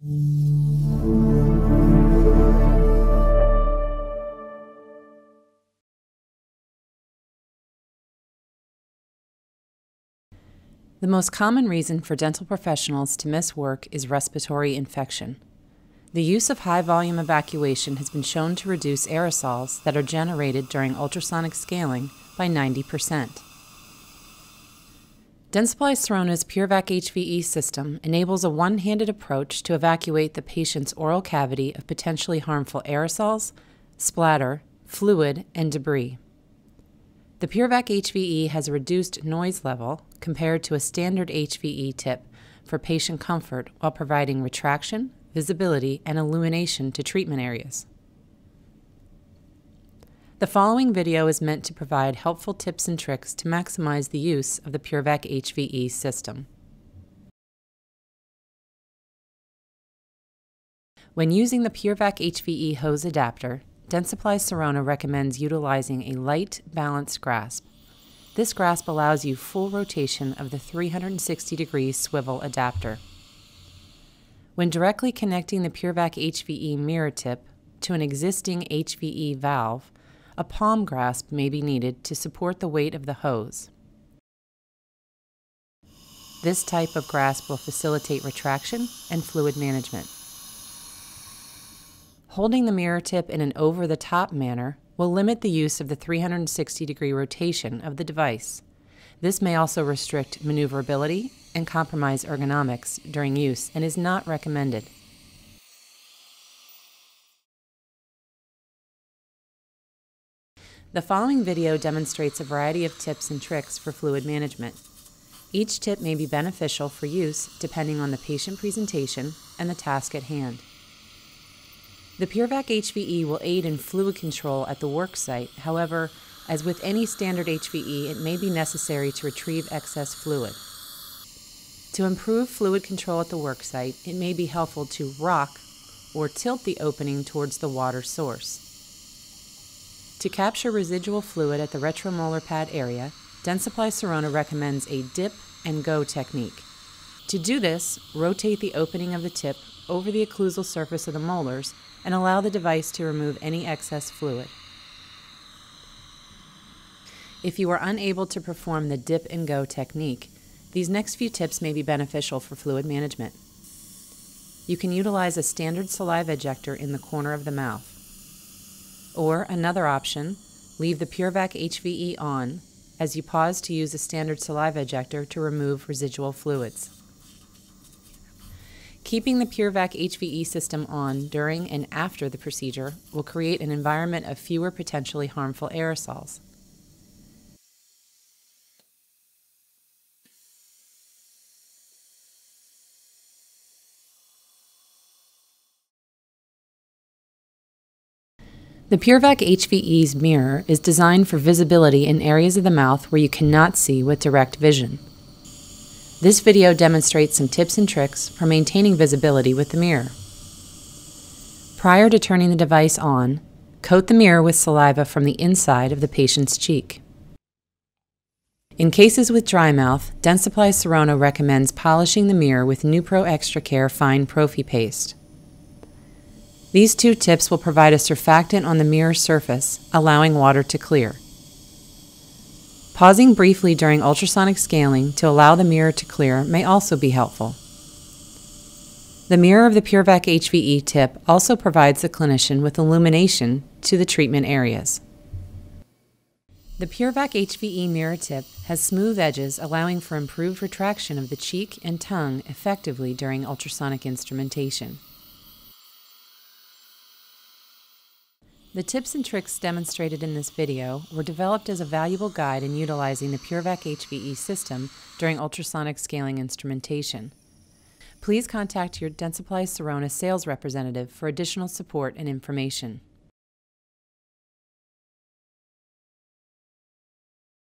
The most common reason for dental professionals to miss work is respiratory infection. The use of high volume evacuation has been shown to reduce aerosols that are generated during ultrasonic scaling by 90%. Dentsply Sirona's PureVac HVE system enables a one handed approach to evacuate the patient's oral cavity of potentially harmful aerosols, splatter, fluid, and debris. The PureVac HVE has a reduced noise level compared to a standard HVE tip for patient comfort while providing retraction, visibility, and illumination to treatment areas. The following video is meant to provide helpful tips and tricks to maximize the use of the PureVac HVE system. When using the PureVac HVE hose adapter, Dentsply Sirona recommends utilizing a light, balanced grasp. This grasp allows you full rotation of the 360 degree swivel adapter. When directly connecting the PureVac HVE mirror tip to an existing HVE valve, a palm grasp may be needed to support the weight of the hose. This type of grasp will facilitate retraction and fluid management. Holding the mirror tip in an over the top manner will limit the use of the 360 degree rotation of the device. This may also restrict maneuverability and compromise ergonomics during use and is not recommended. The following video demonstrates a variety of tips and tricks for fluid management. Each tip may be beneficial for use depending on the patient presentation and the task at hand. The PureVac HVE will aid in fluid control at the work site. However, as with any standard HVE, it may be necessary to retrieve excess fluid. To improve fluid control at the work site, it may be helpful to rock or tilt the opening towards the water source. To capture residual fluid at the retromolar pad area, Dentsply Sirona recommends a dip and go technique. To do this, rotate the opening of the tip over the occlusal surface of the molars and allow the device to remove any excess fluid. If you are unable to perform the dip and go technique, these next few tips may be beneficial for fluid management. You can utilize a standard saliva ejector in the corner of the mouth. Or another option, leave the PureVac HVE on as you pause to use a standard saliva ejector to remove residual fluids. Keeping the PureVac HVE system on during and after the procedure will create an environment of fewer potentially harmful aerosols. The PureVac HVE's mirror is designed for visibility in areas of the mouth where you cannot see with direct vision. This video demonstrates some tips and tricks for maintaining visibility with the mirror. Prior to turning the device on, coat the mirror with saliva from the inside of the patient's cheek. In cases with dry mouth, Dentsply Sirona recommends polishing the mirror with NuPro Extra Care Fine Prophy Paste. These two tips will provide a surfactant on the mirror surface, allowing water to clear. Pausing briefly during ultrasonic scaling to allow the mirror to clear may also be helpful. The mirror of the PureVac HVE tip also provides the clinician with illumination to the treatment areas. The PureVac HVE mirror tip has smooth edges allowing for improved retraction of the cheek and tongue effectively during ultrasonic instrumentation. The tips and tricks demonstrated in this video were developed as a valuable guide in utilizing the PureVac HVE system during ultrasonic scaling instrumentation. Please contact your Dentsply Sirona sales representative for additional support and information.